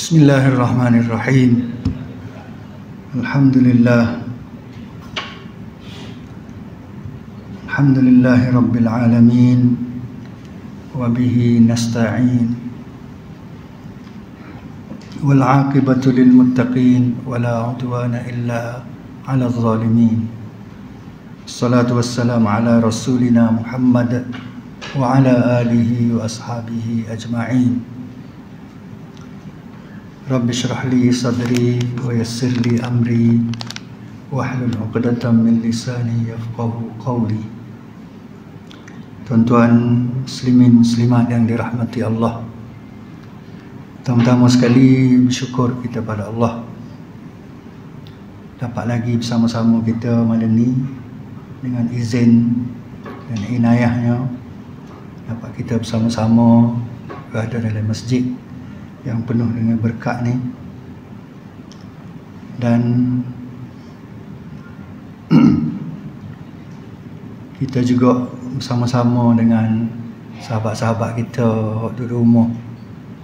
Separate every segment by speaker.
Speaker 1: بسم الله الرحمن الرحيم. الحمد لله. الحمد لله رب العالمين. وبه نستعين. والعاقبة للمتقين ولا عدوان إلا على الظالمين. الصلاة والسلام على رسولنا محمد وعلى آله وأصحابه أجمعين. رب اشرح لي صدري ويسر لي أمري واحلل عقدة من لساني يفقه قولي Tuan-tuan muslimin muslimat yang dirahmati Allah Pertama-tama sekali bersyukur kita pada Allah Dapat lagi bersama-sama kita malam ni Dengan izin dan inayahnya Dapat kita bersama-sama berada dalam masjid Yang penuh dengan berkat ni. Dan kita juga bersama-sama dengan sahabat-sahabat kita duduk rumah.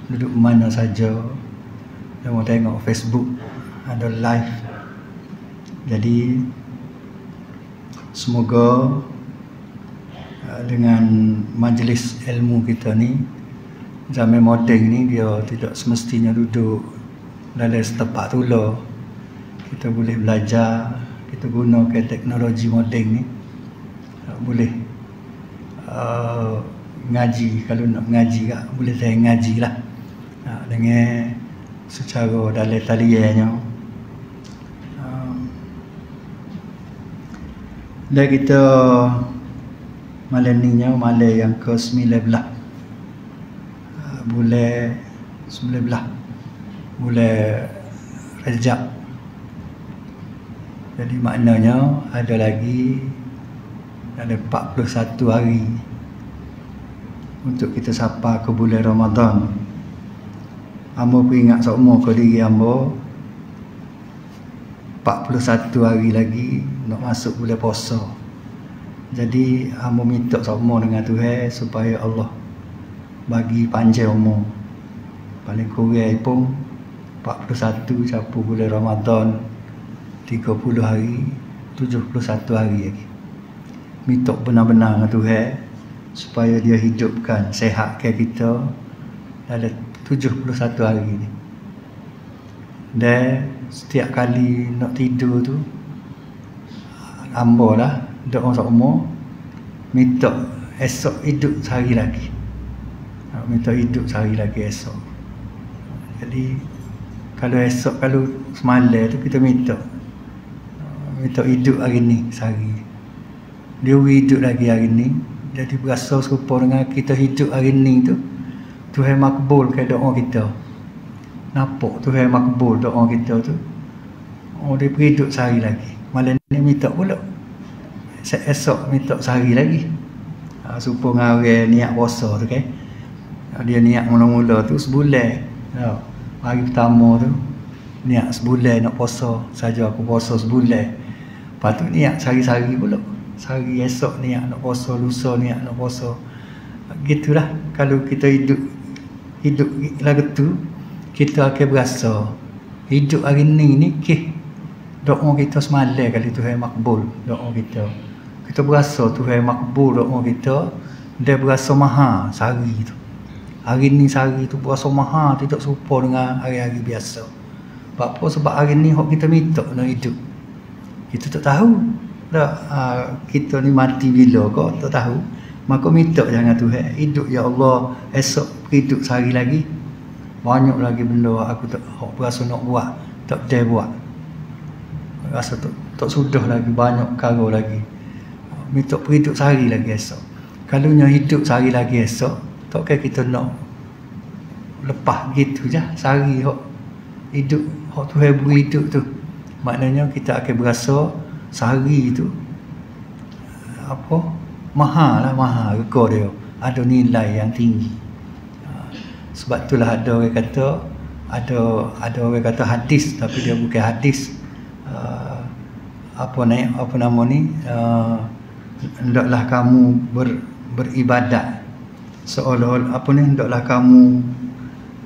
Speaker 1: Duduk mana saja. Yang mau tengok Facebook ada live. Jadi semoga uh, dengan majlis ilmu kita ni zaman moden ni dia tidak semestinya duduk dalam setepak tu lah kita boleh belajar kita gunakan teknologi moden ni. Boleh uh, ngaji kalau nak ngaji kak boleh saya ngaji lah. Uh, dengan secara dalam taliannya. Uh, dan kita malam ni malam yang ke-19 uh, bulan 19 bulan Rejab jadi maknanya ada lagi ada 41 hari untuk kita sapa ke bulan Ramadan. Ambo ingat semua ke diri ambo 41 hari lagi nak masuk bulan puasa. Jadi ambo minta semua dengan Tuhan supaya Allah bagi panjang umur. Paling kurang pun 41 campur bulan Ramadan 30 hari 71 hari lagi. Minta benar-benar dengan Tuhan supaya dia hidupkan sehat ke kita dalam 71 hari ni dan setiap kali nak tidur tu ambo lah doa semua minta esok hidup sehari lagi minta hidup sehari lagi esok. Jadi kalau esok kalau semalam tu kita minta. Minta hidup hari ni sehari. Dia hidup lagi hari ni. Jadi berasa serupa dengan kita hidup hari ni tu Tuhan makbul ke doa kita. Nampak Tuhan makbul doa kita tu. Oh dia pergi hidup sehari lagi. Malam ni minta pula. Esok minta sehari lagi. Ha, dengan orang niat puasa tu kan dia niat mula-mula tu sebulan. Ha, hari pertama tu niat sebulan nak puasa. Saja aku puasa sebulan. Lepas tu niat sehari-sehari pula. Sehari esok ni nak puasa lusa ni nak puasa. Gitulah. Kalau kita hidup hidup lagu tu kita akan berasa hidup hari ni ni ke doa kita semalam kali Tuhan makbul doa kita. Kita berasa Tuhan makbul doa kita dia berasa maha sehari tu hari ni sehari tu berasa maha tidak serupa dengan hari-hari biasa. Sebab apa? Sebab hari ni kita minta nak hidup. Kita tak tahu tak uh, kita ni mati bila kau tak tahu. Maka minta jangan Tuhan hidup ya Allah esok hidup sehari lagi. Banyak lagi benda aku tak berasa nak buat tak boleh buat. Rasa tak, tak sudah lagi banyak karo lagi. Minta hidup sehari lagi esok. Kalau hidup sehari lagi esok tak kira kita nak lepas gitu je sehari hok hidup hok Tuhan beri hidup tu. Maknanya kita akan berasa sehari itu apa? Mahal lah mahal reka dia. Ada nilai yang tinggi. Ha, sebab itulah ada orang kata ada ada orang kata hadis tapi dia bukan hadis. Uh, apa naik apa nama ni? Uh, hendaklah kamu ber, beribadat seolah-olah apa ni hendaklah kamu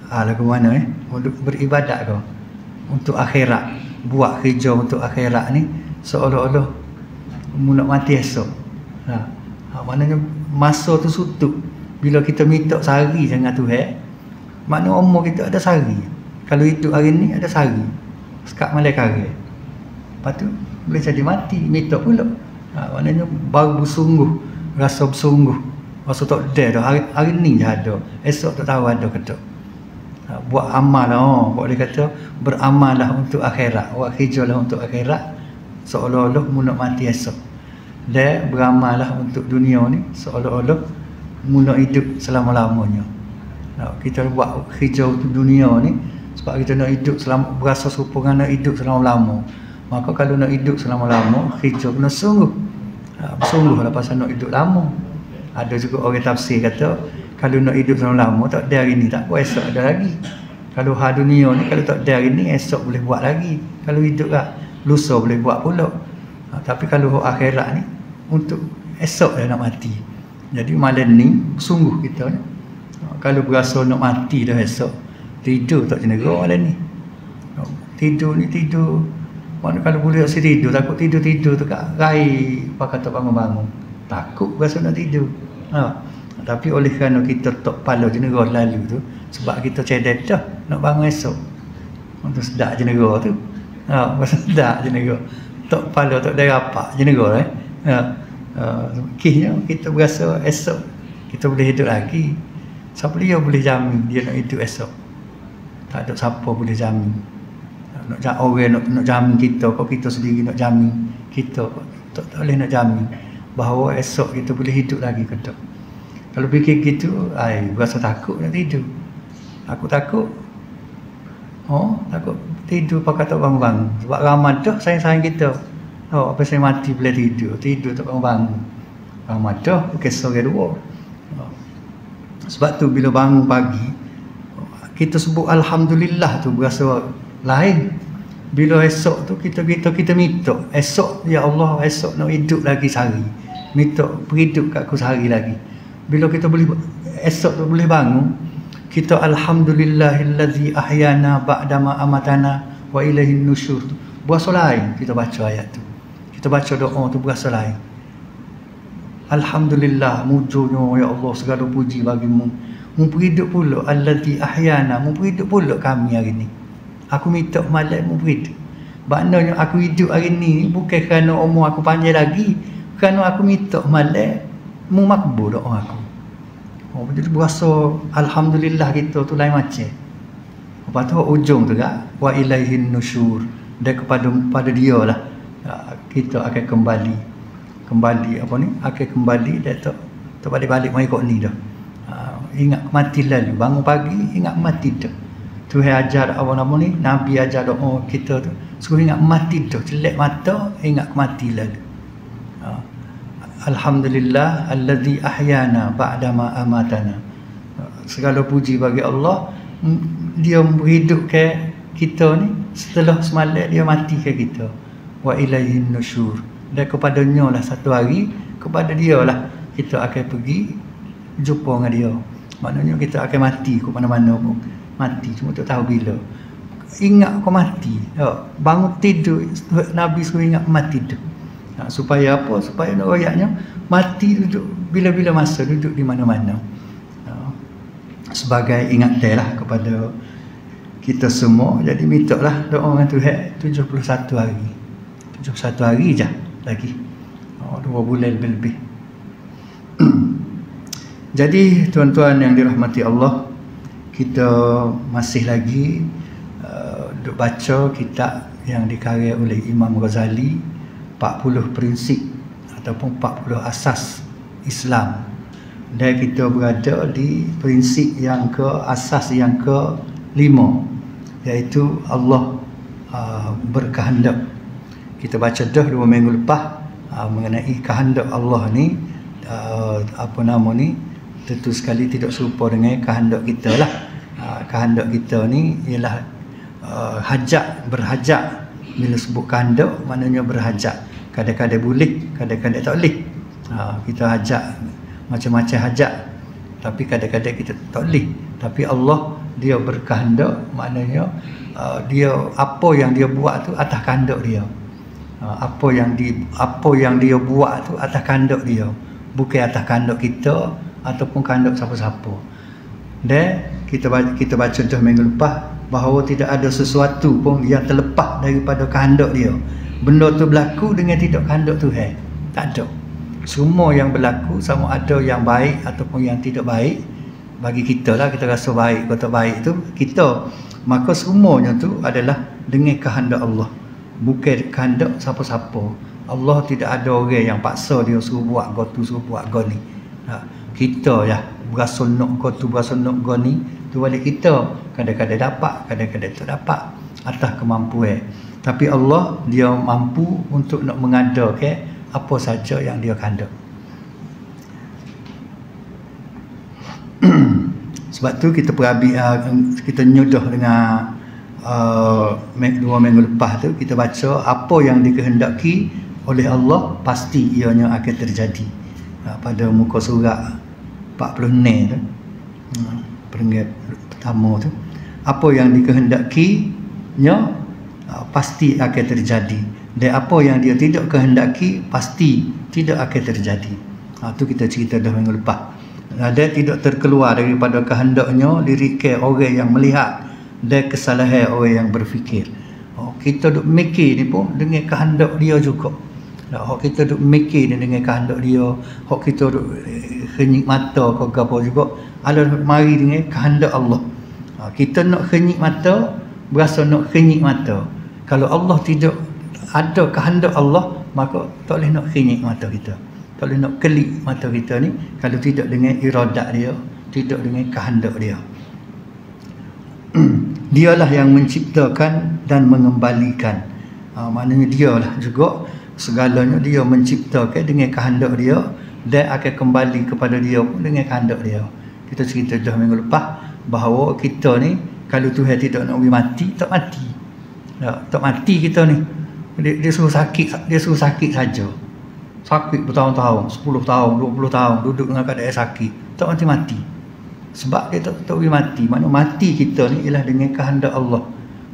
Speaker 1: ah lagu mana eh? Untuk beribadat kau. Untuk akhirat. Buat kerja untuk akhirat ni seolah-olah mu nak mati esok. Ha. ha maknanya masa tu sutuk. Bila kita minta sehari dengan Tuhan makna umur kita ada sehari. Kalau hidup hari ni ada sehari. Sekat malai kare lepas tu boleh jadi mati. Minta pula. Ha, maknanya baru bersungguh. Rasa bersungguh rasa tak ada dah hari, hari ni je ada. Esok tak tahu ada ke tak ha, buat amal lah oh, boleh kata beramal lah untuk akhirat. Buat kerja lah untuk akhirat. Seolah-olah mu nak mati esok. Dan beramal lah untuk dunia ni seolah-olah mu nak hidup selama-lamanya. Nah, kita buat kerja untuk dunia ni sebab kita nak hidup selama berasa serupa dengan nak hidup selama-lama. Maka kalau nak hidup selama-lama kerja kena sungguh. Ha, sungguh lah pasal nak hidup lama ada juga orang tafsir kata kalau nak hidup selama-lama tak ada hari ni tak apa esok ada lagi. Kalau hal dunia ni kalau tak ada hari ni esok boleh buat lagi. Kalau hidup lah lusa boleh buat pula. Ha, tapi kalau akhirat ni untuk esok dah nak mati. Jadi malam ni sungguh kita ni ha, kalau berasa nak mati dah esok tidur tak jenera malam ni. Ha, tidur ni tidur. Mana kalau boleh asyik tidur takut tidur-tidur tu kat rai apa kata bangun-bangun takut berasa nak tidur. Ha. tapi oleh kerana kita tak pala jenera lalu tu sebab kita cedek dah nak bangun esok. Untuk sedap jenera tu. Ha. berasa sedap jenera tak pala tak ada rapak jenera eh. Ha. Uh, kisnya kita berasa esok kita boleh hidup lagi. Siapa dia boleh jamin dia nak hidup esok? Tak ada siapa boleh jamin. Nak orang nak, nak jamin kita kok kita sendiri nak jamin? Kita kok tak, tak boleh nak jamin bahawa esok kita boleh hidup lagi ke tak kalau fikir gitu ai berasa takut nak tidur. Aku takut. Oh takut tidur pakai tak bangun-bangun sebab ramai dah sayang-sayang kita. Oh apa saya mati boleh tidur? Tidur tak bangun-bangun ramai dah kisah kedua oh. sebab tu bila bangun pagi kita sebut Alhamdulillah tu berasa lain. Bila esok tu kita kita kita minta esok ya Allah esok nak hidup lagi sehari minta berhidup kat aku sehari lagi. Bila kita boleh esok tu boleh bangun kita alhamdulillahillazi ahyana ba'dama amatana wa ilaihi nusyur. Berasa lain kita baca ayat tu. Kita baca doa tu berasa lain. Alhamdulillah mujurnya ya Allah segala puji bagimu. Mu pula allazi ahyana mu pula kami hari ni. Aku minta malam mu. Maknanya aku hidup hari ni bukan kerana umur aku panjang lagi. Kerana aku minta malam mu makbul doa aku. Oh, jadi berasa Alhamdulillah kita tu lain macam. Lepas tu ujung tu kan. Wa ilaihin nusyur. Dan kepada pada dia lah. Ya, kita akan kembali. Kembali apa ni? Akan kembali dan tak, tak balik-balik mengikut ni dah. Ha, ingat mati lalu. Bangun pagi ingat mati dah. Tuhan ajar apa nama ni Nabi ajar doa kita tu suruh ingat mati tu celak mata ingat mati lalu. Alhamdulillah Alladhi ahyana ba'dama amatana. Segala puji bagi Allah. Dia ke kita ni setelah semalam dia mati ke kita. Wa ilaihin nusyur. Dan kepadanya lah satu hari kepada dia lah kita akan pergi jumpa dengan dia. Maknanya kita akan mati ke mana-mana pun mati cuma tak tahu bila. Ingat kau mati. Ya, bangun tidur Nabi suruh ingat mati tu ha, supaya apa? Supaya nak royaknya mati duduk bila-bila masa duduk di mana-mana. Ha, sebagai ingat lah kepada kita semua. Jadi minta lah doa dengan Tuhan 71 hari. 71 hari je lagi. Oh, dua bulan lebih-lebih jadi tuan-tuan yang dirahmati Allah kita masih lagi uh, duk baca kitab yang dikarya oleh Imam Ghazali 40 prinsip ataupun 40 asas Islam. Dan kita berada di prinsip yang ke asas yang ke lima iaitu Allah uh, berkehendak. Kita baca dah dua minggu lepas uh, mengenai kehendak Allah ni uh, apa nama ni tentu sekali tidak serupa dengan kehendak kita lah. Ah, kehendak kita ni ialah uh, hajat berhajat. Bila sebut kehendak maknanya berhajat kadang-kadang boleh kadang-kadang tak boleh. Uh, kita hajat macam-macam hajat tapi kadang-kadang kita tak boleh. Tapi Allah dia berkehendak maknanya uh, dia apa yang dia buat tu atas kehendak dia. Uh, apa yang di apa yang dia buat tu atas kehendak dia. Bukan atas kehendak kita ataupun kehendak siapa-siapa. Dan kita kita baca contoh minggu lepas bahawa tidak ada sesuatu pun yang terlepas daripada kehendak dia benda tu berlaku dengan tidak kehendak Tuhan. Tak ada. Semua yang berlaku sama ada yang baik ataupun yang tidak baik bagi kita lah kita rasa baik atau baik tu kita maka semuanya tu adalah dengan kehendak Allah. Bukan kehendak siapa-siapa. Allah tidak ada orang yang paksa dia suruh buat kau tu suruh buat kau ni. Ha, kita ya berasa nak kau tu berasa nak kau ni tu balik kita. Kadang-kadang dapat kadang-kadang tak dapat. Atas kemampuan tapi Allah dia mampu untuk nak mengadakan apa saja yang dia kehendak sebab tu kita perabi uh, kita nyudah dengan uh, dua minggu lepas tu kita baca apa yang dikehendaki oleh Allah pasti ianya akan terjadi. Uh, pada muka surat 40 tu uh, peringkat pertama tu. Apa yang dikehendaki nya pasti akan terjadi. Dan apa yang dia tidak kehendaki pasti tidak akan terjadi. Ha, tu kita cerita dah minggu lepas. Dia tidak terkeluar daripada kehendaknya lirikan orang yang melihat dan kesalahan orang yang berfikir. Oh, kita duk mikir ni pun dengan kehendak dia juga. Oh, kita duk mikir ni dengan kehendak dia. Oh, kita duk eh, kenyik mata ke apa juga. Ada mari dengan kehendak Allah. Kita nak kenyik mata berasa nak kenyik mata kalau Allah tidak ada kehendak Allah maka tak boleh nak kenyik mata kita. Kalau nak kelip mata kita ni kalau tidak dengan iradat dia tidak dengan kehendak dia. Dialah yang menciptakan dan mengembalikan. Ha, maknanya dialah juga. Segalanya dia menciptakan dengan kehendak dia dan akan kembali kepada dia pun dengan kehendak dia. Kita cerita dah minggu lepas bahawa kita ni kalau Tuhan tidak nak mati tak mati tak, tak mati kita ni. Dia, dia suruh sakit dia suruh sakit saja. Sakit bertahun-tahun 10 tahun 20 tahun duduk dengan keadaan sakit. Tak mati-mati sebab dia tak tahu mati. Mana mati kita ni ialah dengan kehendak Allah.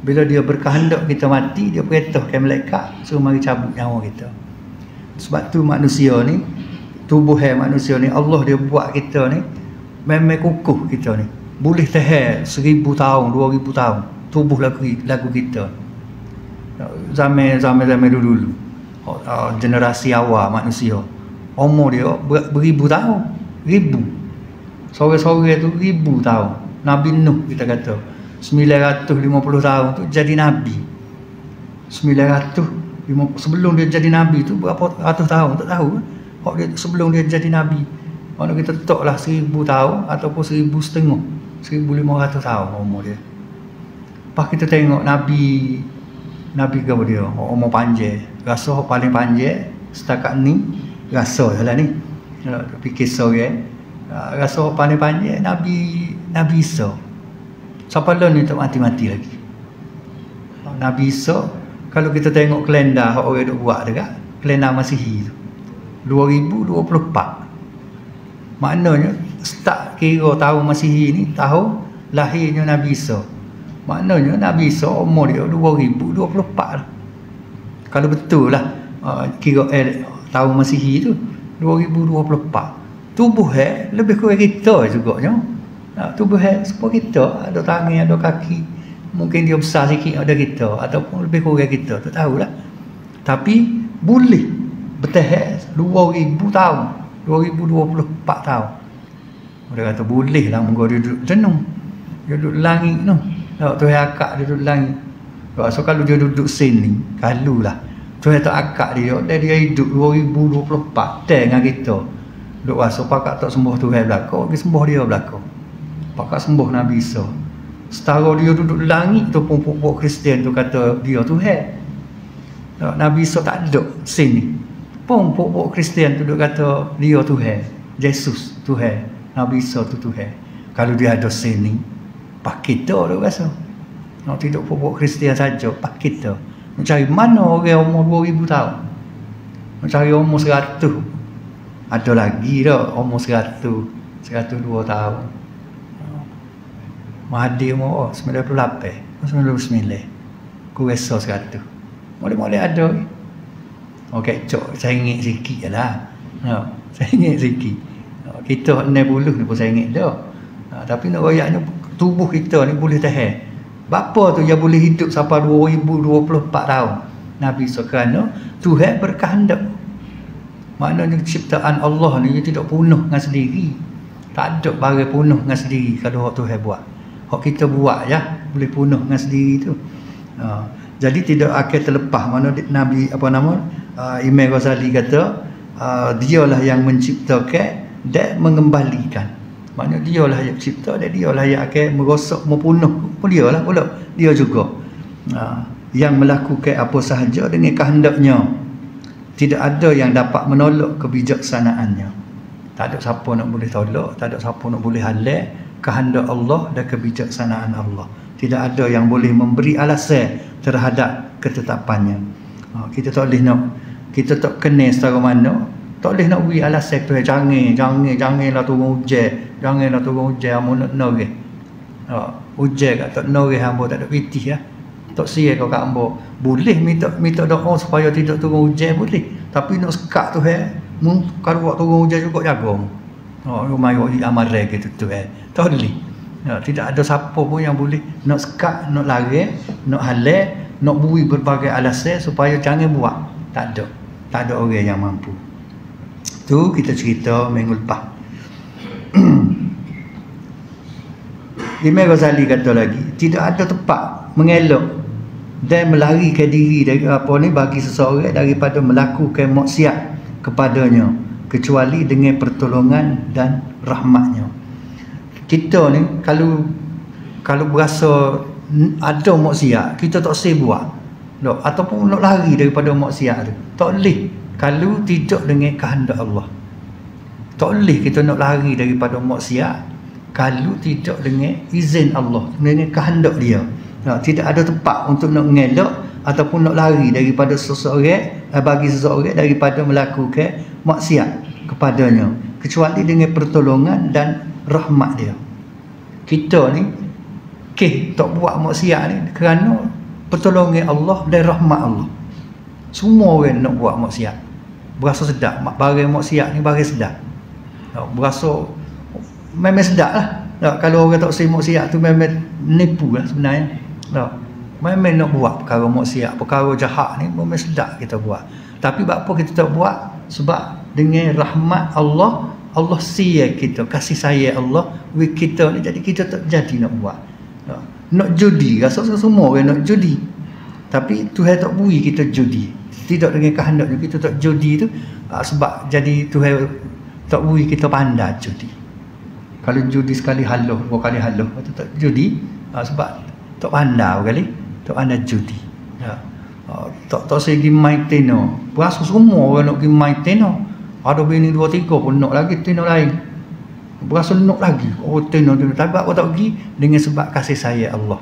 Speaker 1: Bila dia berkehendak kita mati dia perintahkan malaikat suruh mari cabut nyawa kita. Sebab tu manusia ni tubuh yang manusia ni Allah dia buat kita ni memang kukuh kita ni. Boleh tahan seribu tahun dua ribu tahun tubuh lagu, lagu kita zaman zaman zaman dulu dulu uh, generasi awal manusia. Umur dia ber, beribu tahun. Ribu. Sore-sore tu ribu tahun. Nabi Nuh kita kata. 950 tahun tu jadi Nabi. 900 sebelum dia jadi Nabi tu berapa ratus tahun tak tahu. Dia sebelum dia jadi Nabi. Mana kita letaklah seribu tahun ataupun seribu setengah. Seribu lima ratus tahun umur dia. Lepas kita tengok Nabi Nabi ke dia umur panjang. Rasa paling panjang setakat ni rasa lah ni. Fikir sore uh, rasa paling panjang Nabi Nabi Isa. Siapa lah ni tak mati-mati lagi? Nabi Isa kalau kita tengok kalender orang duk buat dekat kalender Masihi tu 2024 maknanya start kira tahun Masihi ni tahun lahirnya Nabi Isa maknanya Nabi Isa umur dia 2024 lah. Kalau betul lah uh, kira eh, tahun Masihi tu 2024 tubuh eh lebih kurang kita juga ya. Uh, tubuh eh seperti kita ada tangan ada kaki. Mungkin dia besar sikit ada kita ataupun lebih kurang kita tak tahulah. Tapi boleh bertahan 2000 tahun 2024 tahun. Dia kata boleh lah dia duduk jenuh dia duduk langit tu tak tu akak dia duduk langit So kalau dia duduk sini, kalau lah. Tuhan tak akak dia, dan dia hidup 2024, dan dengan kita. Duk rasa pakak tak sembuh Tuhan belakang, dia sembuh dia belakang. Pakak sembuh Nabi Isa. Setara dia duduk langit tu pun pokok Kristian tu kata dia Tuhan. Nabi Isa tak ada sini. Pun pokok Kristian tu duduk kata dia Tuhan. Yesus Tuhan. Nabi Isa tu Tuhan. Kalau dia ada sini, pak kita tu rasa. Nak tidak pokok Kristian saja, pak kita. Mencari mana orang umur 2000 tahun. Mencari umur 100. Ada lagi dah umur 100, 102 tahun. Mahathir umur oh, 98 99 ku rasa 100 boleh-boleh ada Okey, cok ingin sikit je lah. Ha, saya ingin sikit. Ha, kita 60 ni pun ingin dah. Ha, tapi nak royak ni tubuh kita ni boleh tahan. Bapa tu yang boleh hidup sampai 2024 tahun. Nabi sekarang Tuhan berkehendak. Maknanya ciptaan Allah ni dia tidak punah dengan sendiri. Tak ada barang punah dengan sendiri kalau hak Tuhan buat. Hak kita buat ya, boleh punah dengan sendiri tu. Ha, jadi tidak akan terlepas mana Nabi apa nama uh, Imam Ghazali kata uh, dialah yang menciptakan dan mengembalikan. Maknanya dialah yang cipta dan dialah yang akan merosak mempunuh pun dialah pula. Dia juga. Uh, yang melakukan apa sahaja dengan kehendaknya. Tidak ada yang dapat menolak kebijaksanaannya. Tak ada siapa nak boleh tolak tak ada siapa nak boleh halal kehendak Allah dan kebijaksanaan Allah. Tidak ada yang boleh memberi alasan terhadap ketetapannya. Ha, kita tak boleh nak. Kita tak kenal secara mana tak boleh nak beri alasan tu. Jangan jangan janganlah turun hujan janganlah turun hujan amu nak nore ha, hujan kat tak nore hamba tak ada pitih ya. Tak sia kau kat ambo boleh minta minta doa supaya tidak turun hujan boleh. Tapi nak sekat tu eh mu kalau waktu turun hujan juga jaga. Oh rumah yo di gitu tu eh. Tak boleh. Ya, tidak ada siapa pun yang boleh nak sekat nak lari nak halal nak bui berbagai alasan supaya jangan buat. Tak ada. Tak ada orang yang mampu tu kita cerita minggu lepas. Imam Ghazali kata lagi tidak ada tempat mengelak dan melarikan diri dari apa ni bagi seseorang daripada melakukan maksiat kepadanya kecuali dengan pertolongan dan rahmatnya. Kita ni kalau kalau berasa ada maksiat kita tak boleh buat tak, ataupun nak lari daripada maksiat tu tak boleh kalau tidak dengan kehendak Allah tak boleh kita nak lari daripada maksiat kalau tidak dengan izin Allah dengan kehendak dia Nah, tidak ada tempat untuk nak mengelak ataupun nak lari daripada seseorang eh, bagi seseorang daripada melakukan maksiat kepadanya kecuali dengan pertolongan dan rahmat dia. Kita ni ke tak buat maksiat ni kerana pertolongan Allah dan rahmat Allah. Semua orang nak buat maksiat. Berasa sedap. Barang maksiat ni barang sedap. Berasa memang sedap lah. Kalau orang tak sibuk maksiat tu memang nipu lah sebenarnya. Tak. Memang nak buat perkara maksiat, perkara jahat ni memang sedap kita buat. Tapi apa kita tak buat? Sebab dengan rahmat Allah, Allah sia kita, kasih sayang Allah with kita ni jadi kita tak jadi nak buat. Tak. Nak judi, rasa semua orang nak judi. Tapi Tuhan tak bui kita judi. Tidak dengan kehendak kita tak judi tu ah, sebab jadi Tuhan tak bui kita pandai judi. Kalau judi sekali haluh, dua kali haluh, itu tak judi ah, sebab tak pandai kali tak pandai judi ya. Uh, tak tak saya pergi main teno. Berasa semua orang nak pergi main teno. Ada bini dua tiga pun nak lagi teno lain. Berasa nak lagi. Oh teno teno. Tapi aku tak pergi? Dengan sebab kasih saya Allah.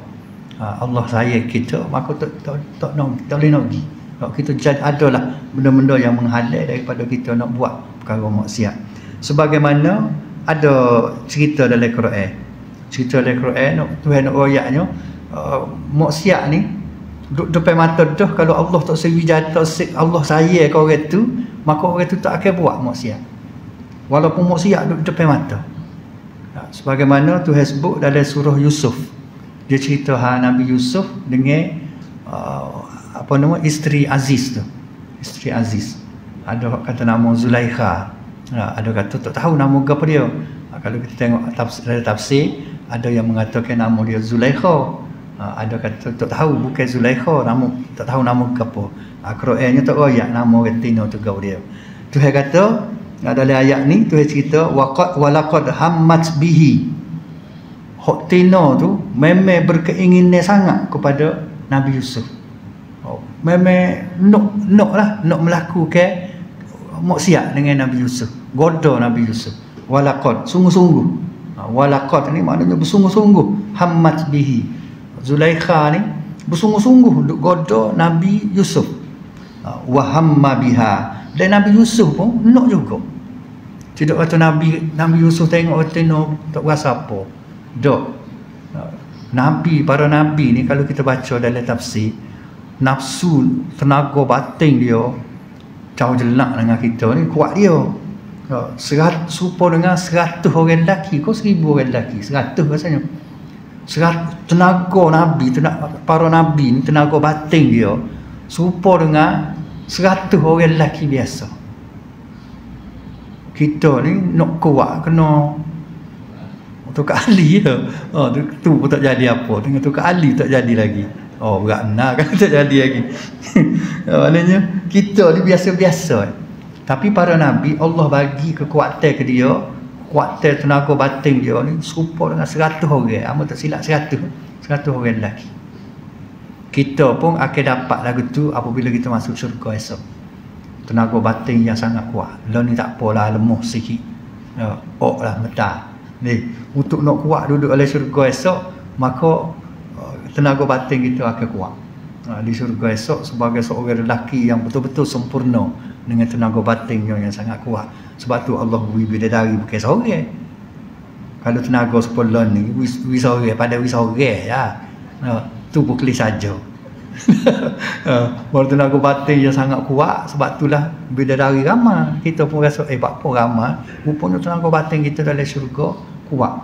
Speaker 1: Uh, Allah saya kita maka tak tak tak nak tak boleh nak pergi tak kita jadi adalah benda-benda yang menghalang daripada kita nak buat perkara maksiat. Sebagaimana ada cerita dalam Quran cerita dalam Quran Tuhan nak royaknya Uh, maksiat ni duk depan mata dah kalau Allah tak sewi jatuh Allah saya ke orang tu maka orang tu tak akan buat maksiat. Walaupun maksiat duk depan mata. Ha, sebagaimana tu sebut dalam surah Yusuf. Dia cerita ha Nabi Yusuf dengan uh, apa nama? Isteri Aziz tu. Isteri Aziz. Ada kata nama Zulaikha. Ha, ada kata tak tahu nama apa dia. Ha, kalau kita tengok tafsir, tafsir ada yang mengatakan nama dia Zulaikha. Ha, ada kata tak tahu bukan Zulaikha nama tak tahu nama apa. Qurannya tak royak nama retina tu gau dia. Tuhan kata dalam ayat ni Tuhan cerita waqad walaqad hammat bihi. Hok tino tu memang berkeinginan sangat kepada Nabi Yusuf. oh, memang nak nak lah nak melakukan maksiat dengan Nabi Yusuf goda Nabi Yusuf walaqad sungguh-sungguh ha, walaqad ni maknanya bersungguh-sungguh hammat bihi Zulaikha ni bersungguh-sungguh duk goda Nabi Yusuf. Ha, wa hamma biha. Dan Nabi Yusuf pun nak juga. Tidak kata Nabi Nabi Yusuf tengok kata no tak rasa apa. Dok. Ha, Nabi, para Nabi ni kalau kita baca dalam tafsir nafsu tenaga batin dia jauh jelak dengan kita ni kuat dia serat serupa dengan seratus orang lelaki kau seribu orang lelaki seratus rasanya serat tenaga Nabi tenaga, para Nabi ni tenaga batin dia serupa dengan seratus orang lelaki biasa kita ni nak kuat kena tukar ahli ya. Oh, tu, tu pun tak jadi apa. Tengah tukar ahli tak jadi lagi. Oh, berat benar kan tak jadi lagi. oh, maknanya kita ni biasa-biasa. Tapi para nabi Allah bagi kekuatan ke dia, kekuatan tenaga batin dia ni serupa dengan seratus orang. Amat tak silap seratus. Seratus orang lelaki. Kita pun akan dapat lagu tu apabila kita masuk syurga esok. Tenaga batin yang sangat kuat. Lo ni tak apalah lemah sikit. Oh, lah, metah ni untuk nak kuat duduk dalam syurga esok maka tenaga batin kita akan kuat. Uh, di syurga esok sebagai seorang lelaki yang betul-betul sempurna dengan tenaga batinnya yang sangat kuat. Sebab tu Allah beri bidadari bukan seorang. Kalau tenaga sepuluh ni wis seorang pada wis seorang ya. Uh, tu bukli saja. Baru tenaga batin yang sangat kuat sebab itulah bidadari ramah kita pun rasa eh apa ramah rupanya tenaga batin kita dalam syurga kuat.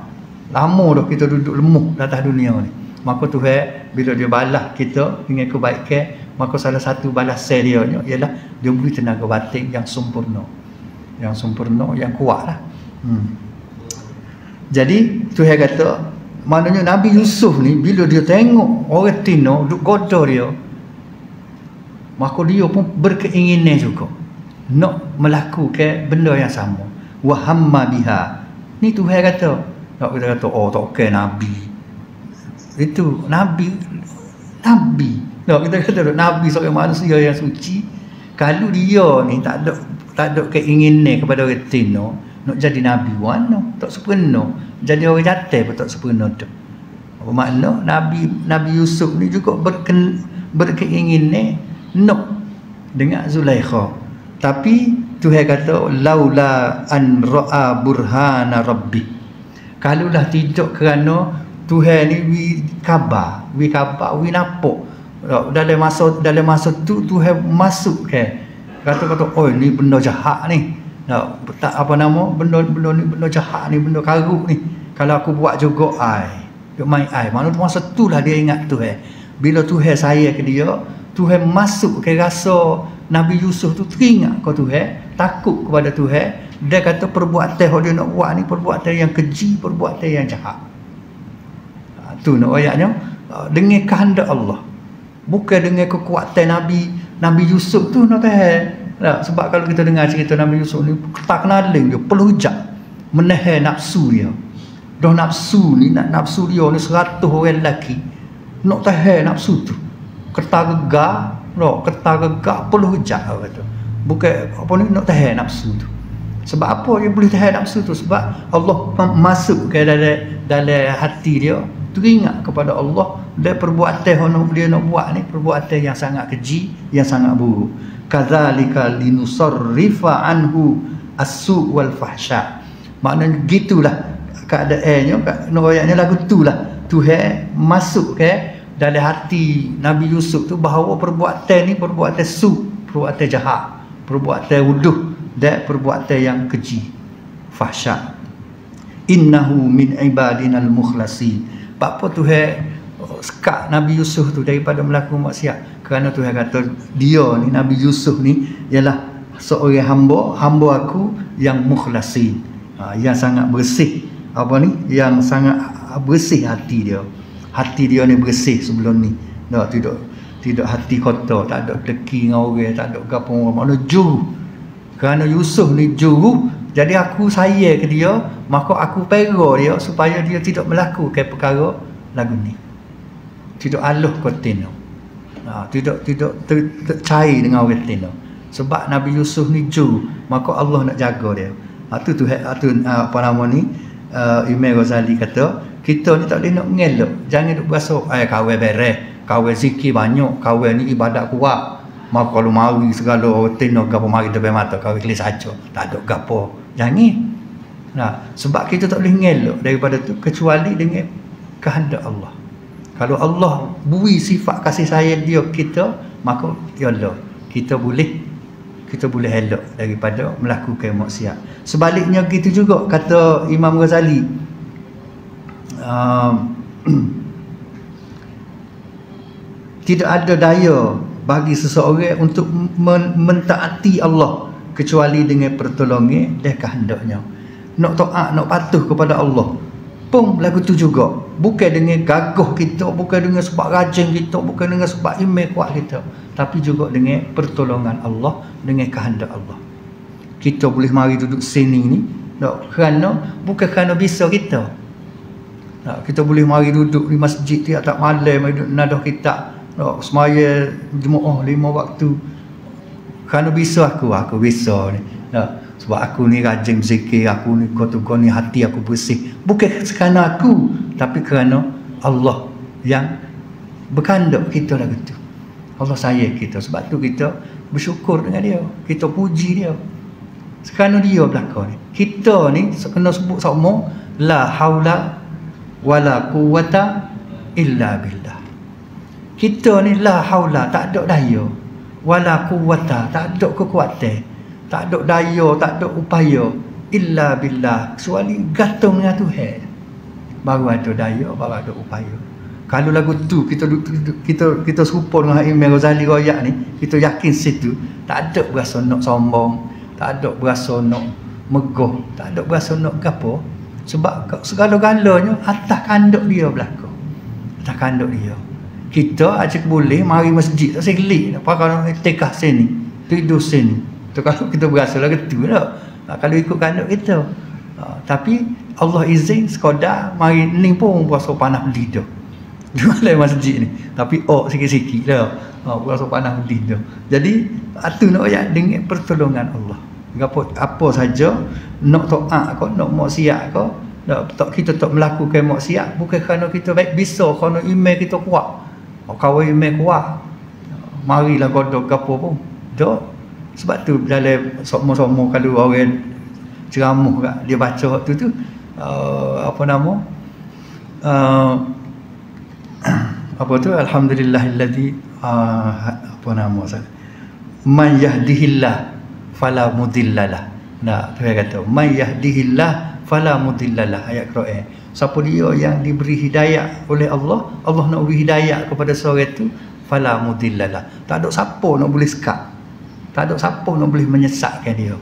Speaker 1: Lama dah kita duduk lemah di atas dunia ni maka Tuhan bila dia balas kita dengan kebaikan maka salah satu balasan dia ialah dia beri tenaga batin yang sempurna yang sempurna yang kuat lah hmm. jadi Tuhan kata maknanya Nabi Yusuf ni bila dia tengok orang Tino duduk goda dia maka dia pun berkeinginan juga nak melakukan benda yang sama wahamma biha Ni Tuhan kata. Tak kita kata, oh tak okay Nabi. Itu Nabi. Nabi. Tak kita kata, Nabi seorang manusia yang suci. Kalau dia ni tak ada tak ada keinginan kepada orang tino nak jadi Nabi mana tak sepenuh jadi orang jatuh pun tak sepenuh tu apa makna Nabi Nabi Yusuf ni juga berken, berkeinginan nak dengan Zulaikha tapi Tuhan kata laula an ra'a burhana rabbi. Kalau dah tidak kerana Tuhan ni wi khabar, wi khabar, wi napok. Dalam masa dalam masa tu Tuhan masuk ke. Kata-kata oh ni benda jahat ni. Tak apa nama benda benda ni benda jahat ni benda karuk ni. Kalau aku buat juga ai. Duk main ai. Mana masa tu lah dia ingat Tuhan. Bila Tuhan saya ke dia, Tuhan masuk ke rasa Nabi Yusuf tu teringat kau Tuhan takut kepada Tuhan dia kata perbuatan yang dia nak buat ni perbuatan yang keji perbuatan yang jahat ha, tu nak ayatnya ha, dengan kehendak Allah. Bukan dengan kekuatan Nabi Nabi Yusuf tu nak tahan tak, sebab kalau kita dengar cerita Nabi Yusuf ni tak kenaling dia perlu hujat menahan nafsu dia. Dah nafsu ni nak nafsu dia ni seratus orang lelaki. Nak tahan nafsu tu. Ketar gegar no, ketar gegak perlu kata. Bukan apa ni nak tahan nafsu tu. Sebab apa dia boleh tahan nafsu tu? Sebab Allah masuk ke dalam dalam hati dia teringat kepada Allah dan perbuatan yang dia nak buat ni perbuatan yang sangat keji yang sangat buruk. Kadzalika linusarrifa anhu asu wal fahsya. Maknanya gitulah keadaannya nak ayatnya lagu itulah. Tuhan masuk ke dalam hati Nabi Yusuf tu bahawa perbuatan ni perbuatan su, perbuatan jahat, perbuatan wuduh dan perbuatan yang keji, fahsyat. Innahu min ibadinal mukhlasin. Apa Tuhan sekat Nabi Yusuf tu daripada melakukan maksiat? Kerana Tuhan kata dia ni Nabi Yusuf ni ialah seorang hamba hamba aku yang mukhlasin ha, yang sangat bersih. Apa ni? Yang sangat bersih hati dia. Hati dia ni bersih sebelum ni. Tak tidak tidak hati kotor tak ada deki dengan orang tak ada gapo orang mana juru. Kerana Yusuf ni juru jadi aku saya ke dia maka aku pera dia supaya dia tidak melakukan perkara lagu ni. Tidak aluh kotina ha, tidak tidak ter, tercair dengan orang tina sebab Nabi Yusuf ni juru maka Allah nak jaga dia. Ha, tu tu, tu apa nama ni? Uh, Imam Ghazali kata kita ni tak boleh nak mengelak jangan duk berasa eh kawin beres kawin zikir banyak kawin ni ibadat kuat. Maka kalau mari segala hotel nak gapo mari depan mata kawin kelis saja tak ada gapo jangan nah sebab kita tak boleh mengelak daripada tu kecuali dengan kehendak Allah. Kalau Allah beri sifat kasih sayang dia kita maka ya Allah kita boleh kita boleh elok daripada melakukan maksiat. Sebaliknya gitu juga kata Imam Ghazali uh, tidak ada daya bagi seseorang untuk men mentaati Allah kecuali dengan pertolongan dan kehendaknya. Nak taat nak patuh kepada Allah. Pun lagu tu juga. Bukan dengan gagah kita bukan dengan sebab rajin kita bukan dengan sebab iman kuat kita. Tapi juga dengan pertolongan Allah dengan kehendak Allah. Kita boleh mari duduk sini ni tak kerana bukan kerana bisa kita. Tak, kita boleh mari duduk di masjid tiap tak malam mari duduk nadah kita. Tak, semaya jemaah lima waktu kerana bisa aku aku bisa ni tak, sebab aku ni rajin berzikir, aku ni kau ni hati aku bersih. Bukan kerana aku, tapi kerana Allah yang berkandak kita lah gitu. Allah sayang kita. Sebab tu kita bersyukur dengan dia. Kita puji dia. Sekarang dia belakang ni. Kita ni kena sebut sama la haula wala quwata illa billah. Kita ni la haula tak ada daya. Wala quwata tak ada kekuatan tak ada daya, tak ada upaya illa billah kecuali gantung dengan Tuhan. Baru ada daya, baru ada upaya. Kalau lagu tu kita kita kita serupa dengan Imam Ghazali royak ni, kita yakin situ tak ada berasa nak sombong, tak ada berasa nak megah, tak ada berasa nak gapo sebab segala-galanya atas kanduk dia belaka. Atas kanduk dia. Kita aja boleh mari masjid tak segelik apa kalau tekah sini, tidur sini. Tu kalau kita berasa lah gitu lah. Ha, kalau ikut kandung kita. Ha, tapi Allah izin sekadar mari ni pun berasa panah lidah. Di malam masjid ni. Tapi oh sikit-sikit lah. Ha, berasa panah lidah. Jadi itu nak ayat dengan pertolongan Allah. Apa, apa saja nak taat kau, nak maksiat kau, tak kita tak melakukan maksiat bukan kerana kita baik bisa kerana iman kita kuat. Kawan iman kuat. Marilah kodok apa pun. Tak sebab tu dalam somo-somo kalau orang ceramah kat dia baca waktu tu uh, apa nama? Uh, apa tu? Alhamdulillahillazi uh, apa nama saya man yahdihillah fala mudillalah nah tu kata man yahdihillah fala mudillalah ayat Quran siapa dia yang diberi hidayah oleh Allah Allah nak beri hidayah kepada seorang itu fala mudillalah tak ada siapa nak boleh sekat tak ada siapa nak boleh menyesatkan dia.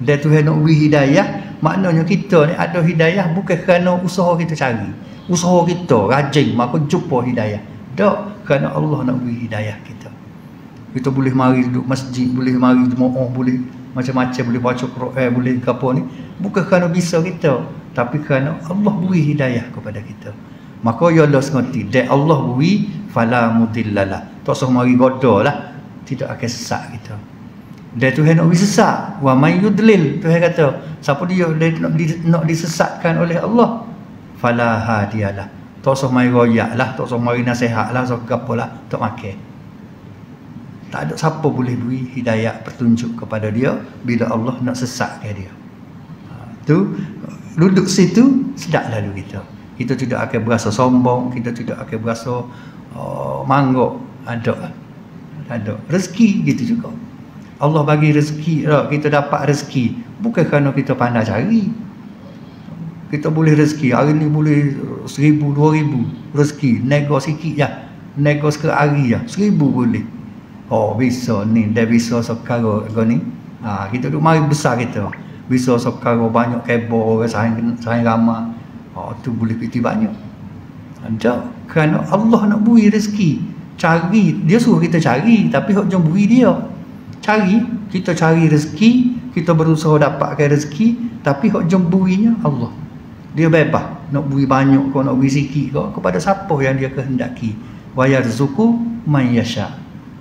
Speaker 1: Dan Tuhan nak beri hidayah, maknanya kita ni ada hidayah bukan kerana usaha kita cari. Usaha kita rajin, maka jumpa hidayah. Tak, kerana Allah nak beri hidayah kita. Kita boleh mari duduk masjid, boleh mari jemaah, boleh macam-macam, boleh baca Quran, boleh apa ni. Bukan kerana bisa kita, tapi kerana Allah beri hidayah kepada kita. Maka ya Allah sengerti, dan Allah beri, fala mudillalah. Tak usah mari godoh tidak akan sesat kita. Dan Tuhan nak disesat. Wa may yudlil. Tuhan kata, siapa dia nak, nak disesatkan oleh Allah? Fala hadiyalah. Tak usah mari royak lah, tak usah mari nasihat lah, tak usah lah, tak makan. Tak ada siapa boleh beri hidayah petunjuk kepada dia bila Allah nak sesatkan dia. Ha, tu duduk situ sedap lalu kita. Kita tidak akan berasa sombong, kita tidak akan berasa uh, mangguk. Ada. Ada. Rezeki gitu juga. Allah bagi rezeki lah, kita dapat rezeki. Bukan kerana kita pandai cari. Kita boleh rezeki. Hari ni boleh seribu dua ribu. Rezeki. Nego sikit ya nego sekali hari ya seribu boleh. Oh bisa ni. Dah bisa sekarang ni. Ha, kita tu mari besar kita bisa sekarang banyak orang sayang, sayang ramah oh, tu boleh piti banyak. Ada. Kerana Allah nak beri rezeki. Cari. Dia suruh kita cari tapi hok jom beri dia. Cari. Kita cari rezeki. Kita berusaha dapatkan rezeki tapi hak jemburinya Allah. Dia bebas nak beri banyak kau nak beri sikit kau kepada siapa yang dia kehendaki. Wa yarzuqu man yasha.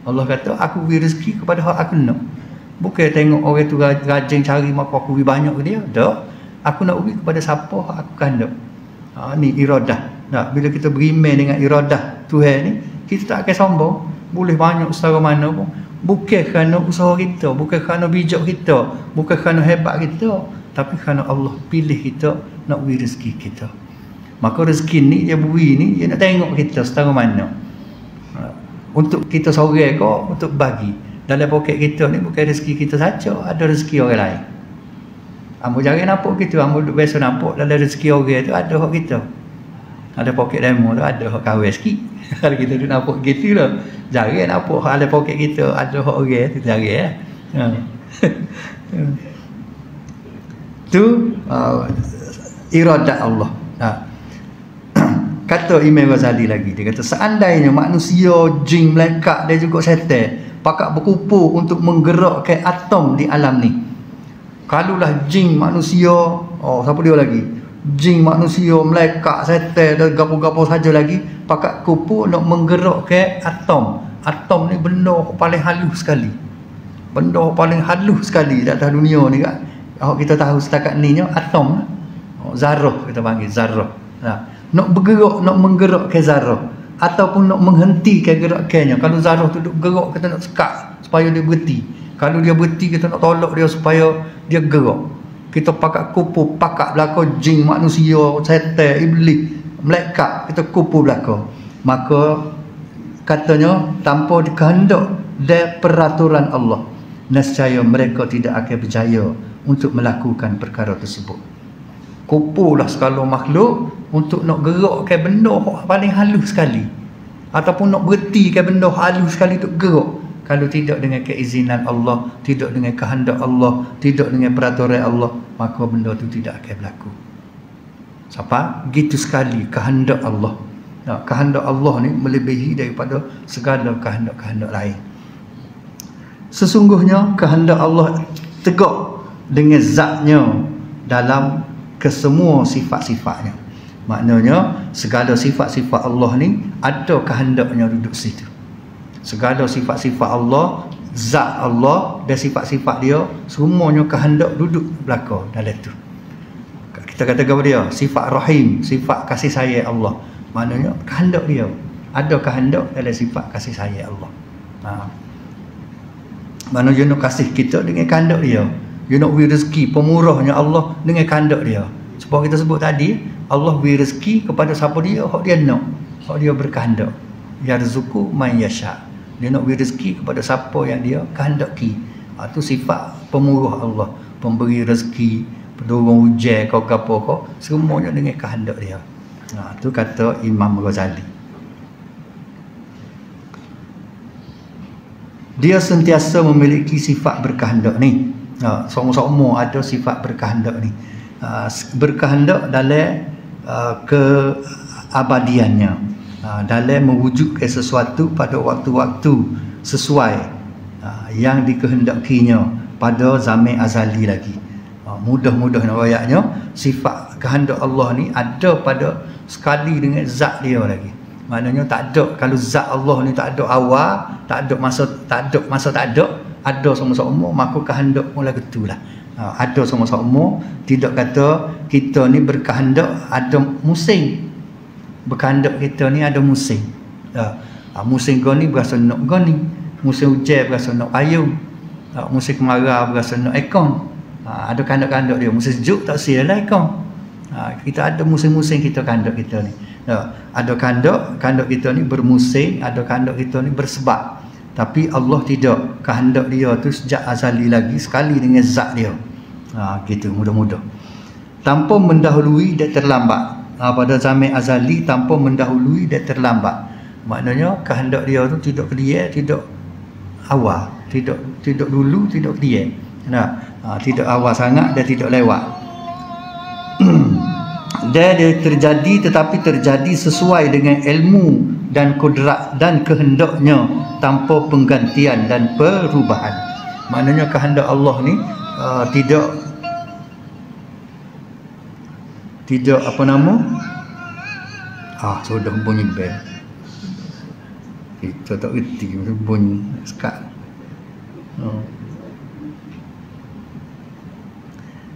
Speaker 1: Allah kata aku beri rezeki kepada hak aku nak bukan tengok orang tu rajin cari maka aku beri banyak ke dia. Tak. Aku nak beri kepada siapa aku kehendak ha, ni iradah. Nah, bila kita beriman dengan iradah Tuhan ni kita tak akan sombong. Boleh banyak secara mana pun. Bukan kerana usaha kita bukan kerana bijak kita bukan kerana hebat kita tapi kerana Allah pilih kita nak beri rezeki kita. Maka rezeki ni dia beri ni dia nak tengok kita setara mana. Ha. untuk kita seorang ke untuk bagi dalam poket kita ni bukan rezeki kita saja ada rezeki orang lain Ambo jangan nampak gitu, ambo biasa nampak dalam rezeki orang tu ada hak kita. Ada poket demo tu ada hak kawin sikit. Kalau kita tu nampak gitu lah. Jangan nampak hak ada poket kita ada hak orang tu jangan ya. Ha. tu uh, iradat Allah. Ha. kata Imam Ghazali lagi dia kata seandainya manusia jin malaikat dia juga setan pakak berkumpul untuk menggerakkan atom di alam ni Kalulah jin manusia, oh siapa dia lagi? Jin manusia, malaikat, setan dan gapo-gapo saja lagi pakat kupu nak menggerakkan atom. Atom ni benda paling halus sekali. Benda paling halus sekali di atas dunia ni kan. Oh, kita tahu setakat ni nya atom. Oh, zarah kita panggil zarah. Nah, nak bergerak, nak menggerakkan zarah ataupun nak menghentikan gerakannya. Kalau zarah tu duduk gerak kita nak sekat supaya dia berhenti. Kalau dia berhenti kita nak tolak dia supaya dia gerak kita pakat kupu pakat belaka jin manusia setan iblis malaikat kita kupu belaka maka katanya tanpa dikehendak dan peraturan Allah nescaya mereka tidak akan berjaya untuk melakukan perkara tersebut kupulah segala makhluk untuk nak gerakkan benda paling halus sekali ataupun nak berhentikan benda halus sekali untuk gerak kalau tidak dengan keizinan Allah, tidak dengan kehendak Allah, tidak dengan peraturan Allah, maka benda itu tidak akan berlaku. Siapa? Gitu sekali kehendak Allah. Nah, kehendak Allah ni melebihi daripada segala kehendak-kehendak lain. Sesungguhnya kehendak Allah tegak dengan zatnya dalam kesemua sifat-sifatnya. Maknanya segala sifat-sifat Allah ni ada kehendaknya duduk situ. Segala sifat-sifat Allah zat Allah dan sifat-sifat dia semuanya kehendak duduk belaka dalam tu. Kita kata kepada dia sifat rahim sifat kasih sayang Allah. Maknanya kehendak dia. Ada kehendak dalam sifat kasih sayang Allah. Ha. nak kasih kita dengan kehendak dia dia nak beri rezeki pemurahnya Allah dengan kehendak dia. Sebab kita sebut tadi Allah beri rezeki kepada siapa dia hak dia nak. Hak dia berkehendak. Yarzuku man yasha' dia nak beri rezeki kepada siapa yang dia kehendaki. Ha, itu sifat pemurah Allah. Pemberi rezeki pendorong hujan kau apa kau semuanya dengan kehendak dia. Ha, itu kata Imam Ghazali. Dia sentiasa memiliki sifat berkehendak ni ha, semua-semua ada sifat berkehendak ni. Ha, berkehendak dalam uh, keabadiannya. Ha, dalam mewujudkan sesuatu pada waktu-waktu sesuai ha, yang dikehendakinya pada zaman azali lagi. Ha, mudah-mudah nak ayatnya sifat kehendak Allah ni ada pada sekali dengan zat dia lagi. Maknanya tak ada kalau zat Allah ni tak ada awal tak ada masa tak ada masa tak ada ada sama-sama maka kehendak mula gitulah ha, ada sama-sama tidak kata kita ni berkehendak ada musim berkandak kita ni ada musim. Ha, ha, musim kau ni berasa nak kau ni. Musim hujan berasa nak payung. Ha, musim kemarau berasa nak ekon. Ha, ada kandak-kandak dia. Musim sejuk tak sia lah ekon. Ha, kita ada musim-musim kita kandak kita ni. Ha, ada kandak, kandak kita ni bermusim. Ada kandak kita ni bersebab. Tapi Allah tidak. Kehendak dia tu sejak azali lagi sekali dengan zat dia. Ha, gitu mudah-mudah. Tanpa mendahului dan terlambat ha, pada zaman azali tanpa mendahului dan terlambat maknanya kehendak dia tu tidak kedia tidak awal tidak tidak dulu tidak kedia nah ha, tidak awal sangat dan tidak lewat dan dia terjadi tetapi terjadi sesuai dengan ilmu dan kudrat dan kehendaknya tanpa penggantian dan perubahan. Maknanya kehendak Allah ni uh, tidak tidak apa nama? Ah sudah bunyi bel. Kita tak reti bunyi sekat. Oh.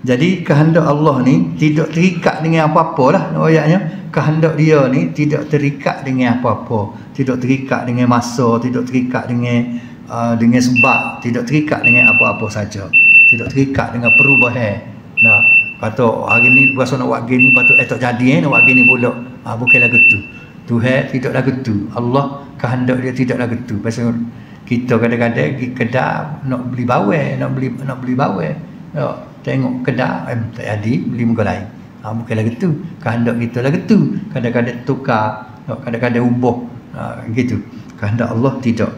Speaker 1: Jadi kehendak Allah ni tidak terikat dengan apa-apa lah ayatnya. Kehendak dia ni tidak terikat dengan apa-apa. Tidak terikat dengan masa tidak terikat dengan uh, dengan sebab tidak terikat dengan apa-apa saja. Tidak terikat dengan perubahan. Nah patut hari ni berasa nak buat gini patut eh tak jadi eh nak buat gini pula. Ha, bukanlah gitu Tuhan tidaklah gitu Allah kehendak dia tidaklah gitu pasal kita kadang-kadang pergi kedai nak beli bawai nak beli nak beli bawai nak tengok kedai eh, tak jadi beli muka lain. Ha, bukanlah gitu kehendak kita lah gitu kadang-kadang tukar kadang-kadang ubah. Ha, gitu. Kehendak Allah tidak.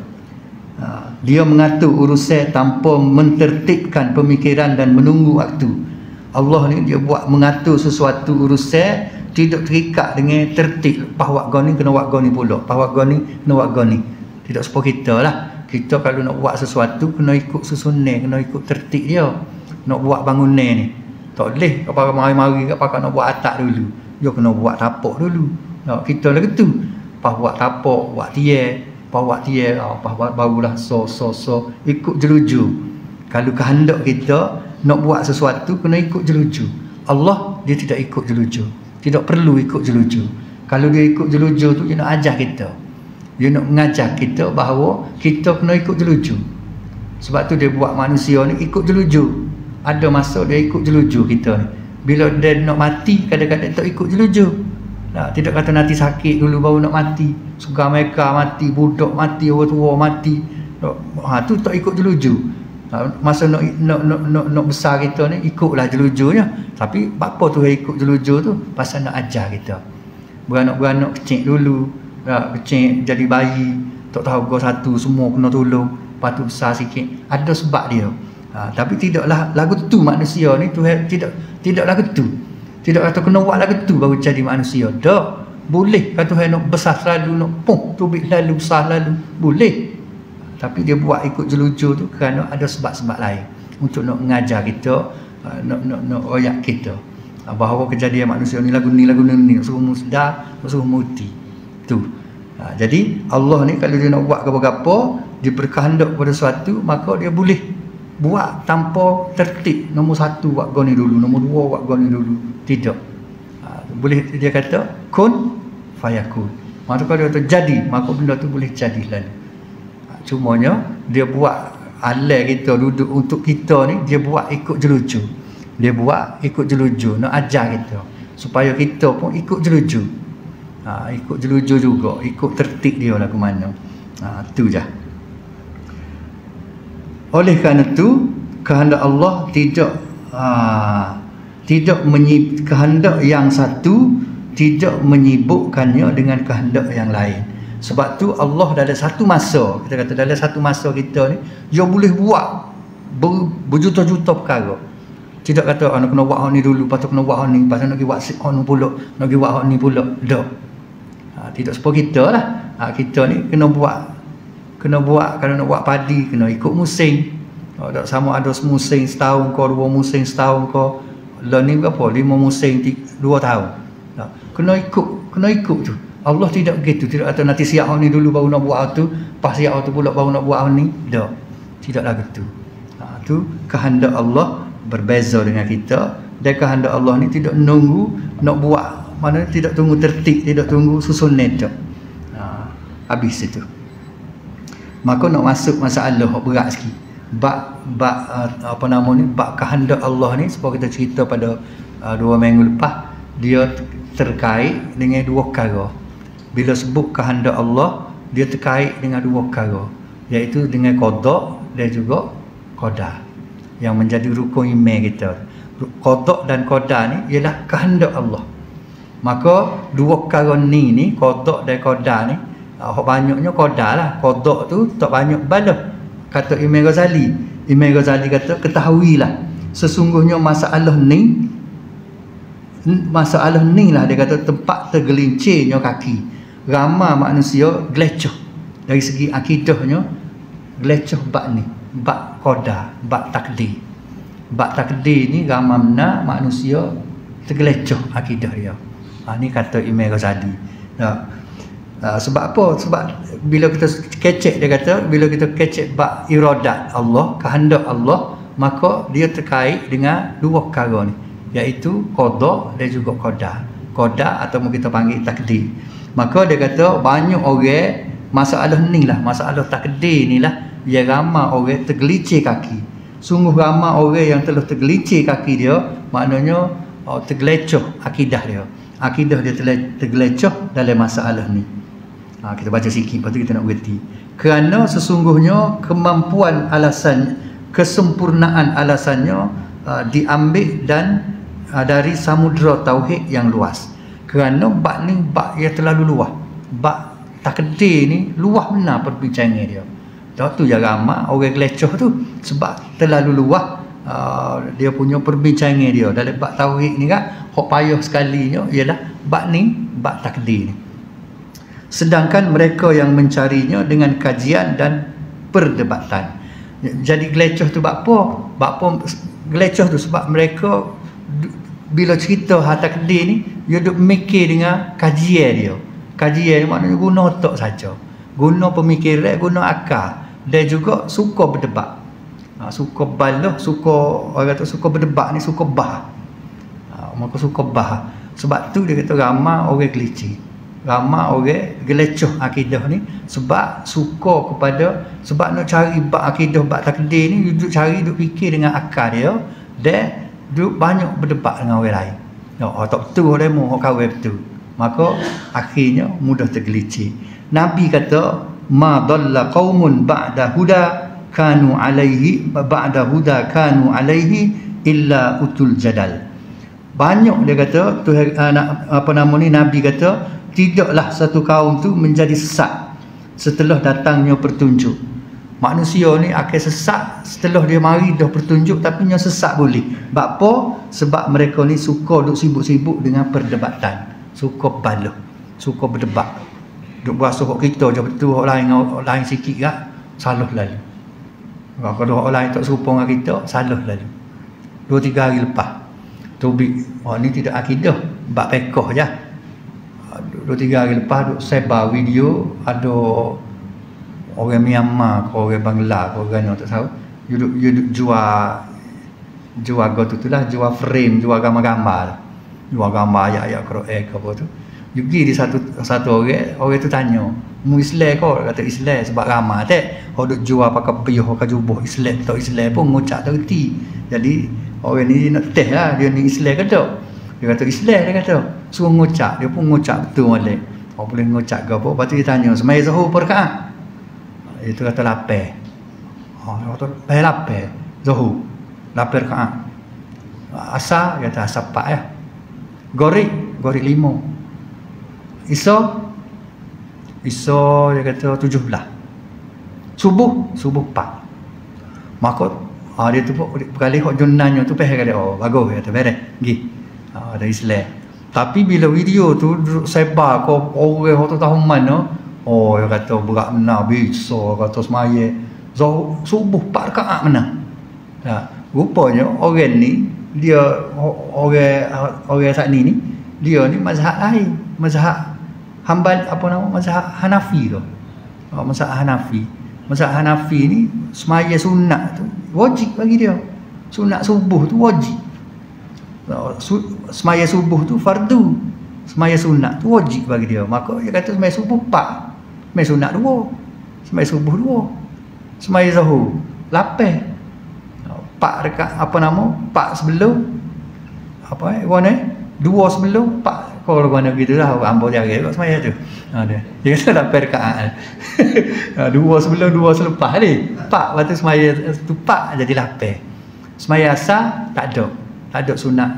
Speaker 1: Ha, dia mengatur urusan tanpa mentertibkan pemikiran dan menunggu waktu. Allah ni dia buat mengatur sesuatu urusan tidak terikat dengan tertib. Lepas waktu ni kena waktu ni pula. Lepas waktu ni kena waktu ni. Tidak seperti kita lah. Kita kalau nak buat sesuatu kena ikut susunan kena ikut tertib dia nak buat bangunan ni. Tak boleh. Apa mari-mari apa nak buat atap dulu. Dia kena buat tapak dulu. Nah, kita lah gitu. Pas buat tapak buat tiang pas buat tiang oh, pas buat barulah so so so. Ikut jeluju kalau kehendak kita nak buat sesuatu kena ikut jeluju Allah dia tidak ikut jeluju tidak perlu ikut jeluju kalau dia ikut jeluju tu dia nak ajar kita. Dia nak mengajar kita bahawa kita kena ikut jeluju sebab tu dia buat manusia ni ikut jeluju ada masa dia ikut jeluju kita ni. Bila dia nak mati kadang-kadang tak ikut jeluju. Nah, tidak kata nanti sakit dulu baru nak mati. Suka mereka mati budak mati orang tua mati. Ha, tu tak ikut jeluju. Ha, masa nak nak, nak, nak, nak besar kita ni ikutlah jelujunya. Tapi apa tu ikut jeluju tu pasal nak ajar kita. Beranak-beranak kecil dulu ya, kecil jadi bayi tak tahu kau satu semua kena tolong. Lepas tu besar sikit. Ada sebab dia ha, tapi tidaklah lagu tu manusia ni tu tidak tidak lagu tu. Tidak kata kena buat lagu tu baru jadi manusia. Tak. Boleh kata Tuhan nak besar selalu nak pum tubik lalu besar lalu? Boleh. Tapi dia buat ikut jelujur tu kerana ada sebab-sebab lain untuk nak mengajar kita ha, nak nak nak royak kita. Ha, bahawa kejadian manusia ni lagu ni lagu ni ni suruh musda suruh muti tu. Ha, jadi Allah ni kalau dia nak buat apa-apa dia berkehendak pada sesuatu maka dia boleh buat tanpa tertib. Nombor satu buat ni dulu nombor dua buat ni dulu. Tidak. Ha, boleh dia kata kun fayakun. Maka kalau dia kata jadi maka benda tu boleh jadi lalu ha, cumanya dia buat alai kita duduk untuk kita ni dia buat ikut jeluju. Dia buat ikut jeluju nak ajar kita. Supaya kita pun ikut jeluju. Ha, ikut jelujur juga ikut tertib dia lah ke mana. Ha, tu je oleh kerana tu kehendak Allah tidak ha, tidak menyib, kehendak yang satu tidak menyibukkannya dengan kehendak yang lain. Sebab tu Allah dah ada satu masa kita kata dah ada satu masa kita ni dia boleh buat ber, berjuta-juta perkara. Tidak kata oh, nak kena buat ni dulu tu kena buat hak ni tu nak buat hak ni pula nak buat ni pula. Tak tidak seperti kita lah. Ha, kita ni kena buat kena buat kalau nak buat padi kena ikut musim. Oh, tak sama ada musim setahun kau dua musim setahun kau. Lah ni berapa? Lima musim dua tahun. Ha, kena ikut kena ikut tu. Allah tidak begitu tidak kata nanti siap ni dulu baru nak buat tu pas siap tu pula baru nak buat ni. Tak tidaklah begitu ha, tu kehendak Allah berbeza dengan kita. Dan kehendak Allah ni tidak nunggu nak buat. Mana tidak tunggu tertib tidak tunggu susun netok ha, habis itu maka nak masuk masalah berat sikit. Bak bak uh, apa nama ni? Bak kehendak Allah ni sebab kita cerita pada uh, dua minggu lepas dia terkait dengan dua perkara. Bila sebut kehendak Allah dia terkait dengan dua perkara iaitu dengan qada dan juga qada yang menjadi rukun iman kita. Qada dan qada ni ialah kehendak Allah. Maka dua perkara ni ni kodok dan koda ni uh, banyaknya koda lah. Kodok tu tak banyak bala kata Imam Ghazali. Imam Ghazali kata ketahuilah sesungguhnya masalah ni masalah ni lah dia kata tempat tergelincirnya kaki. Ramai manusia gelecoh. Dari segi akidahnya gelecoh bak ni. Bak koda bak takdir. Bak takdir ni ramai mana manusia tergelecoh akidah dia. Ha, ni kata Imam Ghazali. Ha, ha, sebab apa? Sebab bila kita kecek dia kata, bila kita kecek bab iradat Allah, kehendak Allah, maka dia terkait dengan dua perkara ni, iaitu qada dan juga qada. Qada atau kita panggil takdir. Maka dia kata banyak orang masalah ni lah, masalah takdir ni lah, yang ramai orang tergelicir kaki. Sungguh ramai orang yang telah tergelicir kaki dia maknanya oh, tergelecoh akidah dia akidah dia tergelecoh dalam masalah ni ha, kita baca sikit lepas tu kita nak berhenti. Kerana sesungguhnya kemampuan alasan kesempurnaan alasannya uh, diambil dan uh, dari samudera tauhid yang luas. Kerana bab ni bab yang terlalu luas. Bab takdir ni luas benar perbincangan dia. Tak tu yang ramai orang gelecoh tu sebab terlalu luas uh, dia punya perbincangan dia. Dalam bab tauhid ni kan hok payah sekalinya ialah bab ni bab takdir ni sedangkan mereka yang mencarinya dengan kajian dan perdebatan. Jadi gelecoh tu bab apa gelecoh tu sebab mereka bila cerita hal takdir ni dia duk mikir dengan kajian dia. Kajian dia maknanya guna otak saja. Guna pemikiran guna akal. Dan juga suka berdebat. Ha, suka baloh suka orang kata suka berdebat ni suka bah. Ha, maka suka bah. Sebab tu dia kata ramai orang gelici ramai orang gelecoh akidah ni. Sebab suka kepada sebab nak cari bak akidah bak takdir ni duduk cari duduk fikir dengan akal dia dan duduk banyak berdebat dengan orang lain. Oh, tak betul dia mau kawin betul. Maka akhirnya mudah tergelici Nabi kata ma dalla qaumun ba'da huda kanu alaihi ba'da huda kanu alaihi illa utul jadal banyak dia kata tu apa nama ni nabi kata tidaklah satu kaum tu menjadi sesat setelah datangnya pertunjuk. Manusia ni akan sesat setelah dia mari dah pertunjuk tapi nya sesat boleh. Sebab apa? Sebab mereka ni suka duk sibuk-sibuk dengan perdebatan. Suka baloh suka berdebat. Duk berasa kok kita je. Betul orang lain orang lain sikit gak salah lalu. Kalau orang lain tak serupa dengan kita salah lalu. Dua tiga hari lepas tubik oh ni tidak akidah. Bab pekoh je. Dua tiga hari lepas duk sebar video ada orang Myanmar ke orang Bangla ke orang yang tak tahu. You duk, you duk jual jual go tu lah jual frame jual gambar-gambar jual gambar ayat-ayat Quran ke apa tu. Pergi di satu satu orang orang tu tanya mu Islam kau kata Islam sebab ramai tak duk jual pakai piyuh pakai jubah Islam. Tak Islam pun ngucap tak reti jadi orang ni nak teh lah dia ni Islam ke tak dia kata Islam dia kata. Suruh ngucap dia pun ngucap betul malik orang boleh ngucap ke apa lepas tu dia tanya semaya zuhur per rakaat itu kata lapar. Oh, dia kata lapar lapar zuhur. Lapar rakaat asal dia kata asal pak ya. Gorik gorik lima iso iso dia kata tujuh belah subuh subuh empat maka ah, dia tu berkali hok junannya tu peh kali oh bagus dia kata beres pergi. Ha, dari Islam. Tapi bila video tu sebar kau orang tu tahu mana oh dia kata berat benar bisa kata semaya so, subuh pak rakaat mana? Ha, rupanya orang ni dia orang orang saat ni ni dia ni mazhab lain mazhab hambal apa nama mazhab Hanafi tu. Oh, mazhab Hanafi. Mazhab Hanafi ni semaya sunat tu wajib bagi dia. Sunat subuh tu wajib. Semaya subuh tu fardu. Semaya sunat tu wajib bagi dia. Maka dia kata semaya subuh empat semaya sunat dua. Semaya subuh dua. Semaya zuhur lapan empat dekat apa nama empat sebelum. Apa eh warna eh dua sebelum kalau mana gitu lah ambil jari kat semaya tu. Ha, dia. kata lapan rekaat ha, dua sebelum dua selepas ni. Empat lepas tu semaya tu empat jadi lapan semaya asal tak ada. Tak ada sunat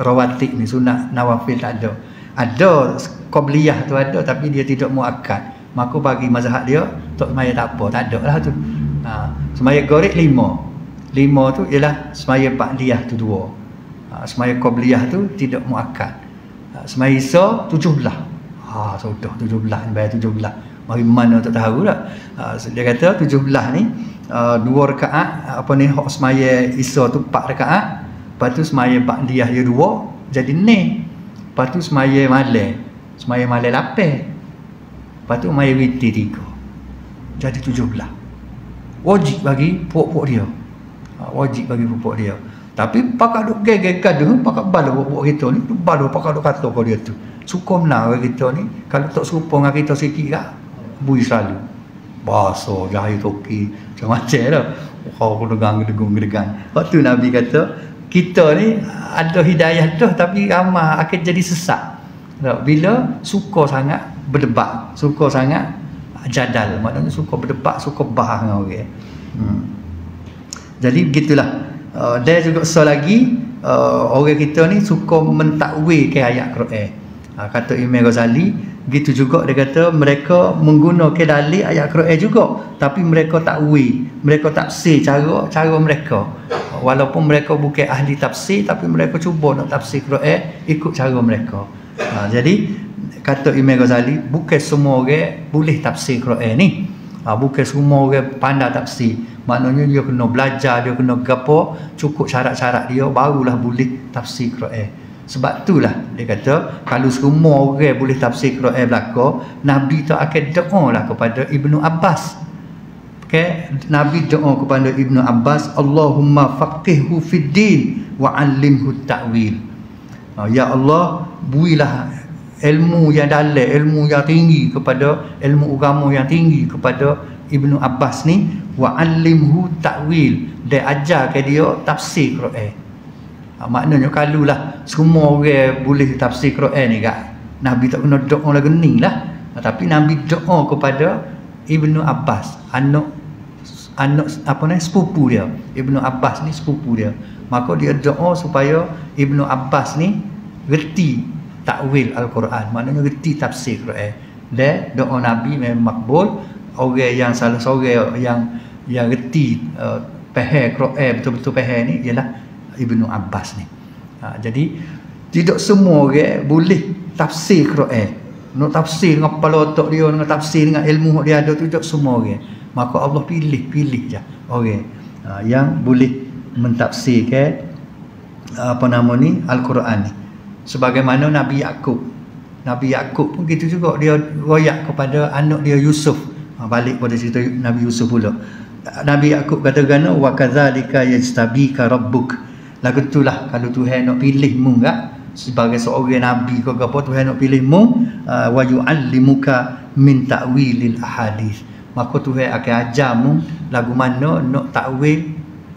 Speaker 1: rawatib ni sunat nawafil tak ada. Ada qabliyah tu ada tapi dia tidak muakkad. Maka bagi mazhab dia tak semaya tak apa. Tak ada lah tu. Ha, semaya gorik lima. Lima tu ialah semaya ba'diyah tu dua. Ha, semaya qabliyah tu tidak muakkad semaya isa tujuh belah ha, sudah tujuh belah bayar tujuh belah mari mana tak tahu lah ha, dia kata tujuh belah ni uh, dua rekaat apa ni hak semaya isa tu empat rekaat. Lepas tu semaya Ba'diyah ya dua Jadi ni. Lepas tu semaya malam Semaya malam lapan. Lepas tu semaya witi tiga. Jadi tujuh belah Wajib bagi pokok dia. Ha, Wajib bagi pokok dia Tapi pakak duk gaduh Pakak balu pokok kita ni Balu pakak duk kata kau dia tu. Suka menang kita ni Kalau tak serupa dengan kita sikit lah Bui selalu. Bahasa jahil toki Macam-macam lah. Kau dengang-dengung-dengang Lepas tu Nabi kata kita ni ada hidayah dah tapi ramah akan jadi sesak. Tak? bila suka sangat berdebat suka sangat jadal. Maknanya suka berdebat suka bahas dengan orang hmm. jadi begitulah uh, dia juga so lagi uh, orang kita ni suka mentakwil ke ayat Quran uh, kata Imam Ghazali Gitu juga dia kata mereka menggunakan dalil ayat Quran juga tapi mereka tak wi, mereka tafsir cara cara mereka. Walaupun mereka bukan ahli tafsir tapi mereka cuba nak tafsir Quran ikut cara mereka. Ha, jadi kata Imam Ghazali bukan semua orang boleh tafsir Quran ni. Ha, bukan semua orang pandai tafsir. Maknanya dia kena belajar, dia kena gapo, cukup syarat-syarat dia barulah boleh tafsir Quran. Sebab itulah dia kata kalau semua orang boleh tafsir Quran belaka, Nabi tak akan doa lah kepada Ibnu Abbas. Okay? Nabi doa kepada Ibnu Abbas, Allahumma faqihhu fid din wa 'allimhu ta'wil. Ah, ya Allah, builah ilmu yang dalam, ilmu yang tinggi kepada ilmu agama yang tinggi kepada Ibnu Abbas ni wa 'allimhu ta'wil. Dia ajar ke dia tafsir Quran. Ha, maknanya kalau lah semua orang boleh tafsir Quran ni kak. Nabi tak kena doa lagi ni lah. Ha, tapi Nabi doa kepada Ibnu Abbas anak anak apa ni sepupu dia. Ibnu Abbas ni sepupu dia. Maka dia doa supaya Ibnu Abbas ni reti takwil Al-Quran. Maknanya reti tafsir Quran dan doa Nabi memang makbul orang yang salah seorang yang yang reti uh, Quran betul-betul faham ni ialah Ibnu Abbas ni. Ha, jadi tidak semua orang boleh tafsir Quran. Nak tafsir dengan kepala otak dia dengan tafsir dengan ilmu dia ada tu tidak semua orang. Maka Allah pilih pilih je orang ha, yang boleh mentafsirkan apa nama ni Al-Quran ni. Sebagaimana Nabi Yakub. Nabi Yakub pun gitu juga dia royak kepada anak dia Yusuf. Ha, balik pada cerita Nabi Yusuf pula. Nabi Yakub kata gana wa kadzalika yajtabika rabbuk Lagu itulah kalau Tuhan nak pilih mu enggak sebagai seorang nabi ke apa Tuhan nak pilih mu uh, wa yu'allimuka min ta'wilil ahadith. Maka Tuhan akan ajar mu lagu mana nak takwil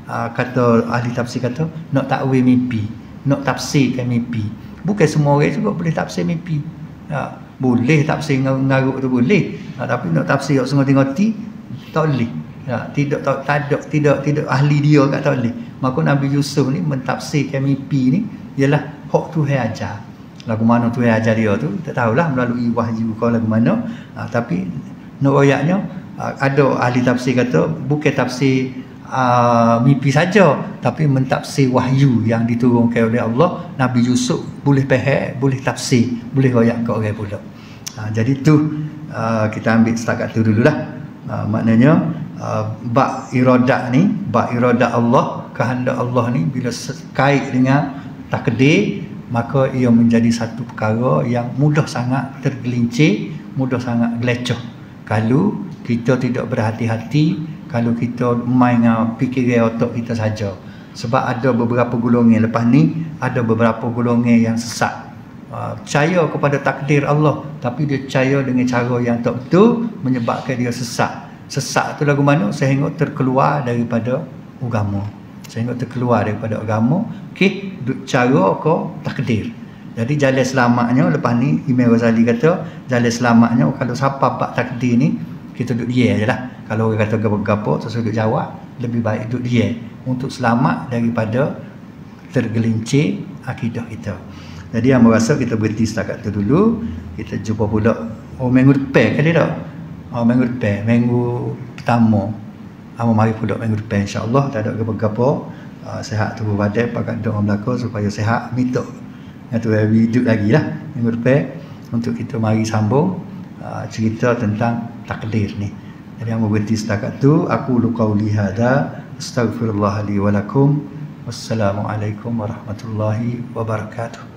Speaker 1: uh, kata ahli tafsir kata nak takwil mimpi, nak tafsirkan mimpi. Bukan semua orang juga boleh tafsir mimpi. Uh, boleh tafsir ngaruk tu boleh. Uh, tapi nak tafsir yang sengerti-ngerti tak boleh. Ya, tidak tak, tak ada tidak tidak ahli dia kat tak boleh. Maka Nabi Yusuf ni mentafsirkan mimpi ni ialah hak Tuhan ajar. Lagu mana Tuhan ajar dia tu tak tahulah melalui wahyu kau lagu mana. Ha, tapi nak ha, ada ahli tafsir kata bukan tafsir uh, mimpi saja tapi mentafsir wahyu yang diturunkan oleh Allah Nabi Yusuf boleh faham boleh tafsir boleh royak ke orang pula. Ha, jadi tu uh, kita ambil setakat tu dululah. Uh, maknanya Uh, bak iradat ni bak iradat Allah kehendak Allah ni bila kait dengan takdir maka ia menjadi satu perkara yang mudah sangat tergelincir mudah sangat gelecoh. Kalau kita tidak berhati-hati kalau kita main dengan fikiran otak kita saja. Sebab ada beberapa golongan lepas ni ada beberapa golongan yang sesat. Uh, percaya kepada takdir Allah tapi dia percaya dengan cara yang tak betul menyebabkan dia sesat. Sesak tu lagu mana? Sehingga terkeluar daripada agama. Sehingga terkeluar daripada agama okey cara ko takdir. Jadi jalan selamatnya lepas ni Imam Ghazali kata jalan selamatnya kalau siapa pak takdir ni kita duduk dia je lah kalau orang kata gapo-gapo duduk jawab lebih baik duduk dia untuk selamat daripada tergelincir akidah kita. Jadi yang merasa kita berhenti setakat tu dulu kita jumpa pula oh minggu depan kali tak? Uh, minggu depan minggu pertama. Amo mari pula minggu depan insya-Allah. Tak ada gapo-gapo uh, sehat tu badan pakai doa belaka supaya sehat minta. Yang tu hidup lagi lah minggu depan. Untuk kita mari sambung uh, cerita tentang takdir ni jadi amo berhenti setakat tu aku luqauli hada astaghfirullah li wa lakum. Wassalamualaikum warahmatullahi wabarakatuh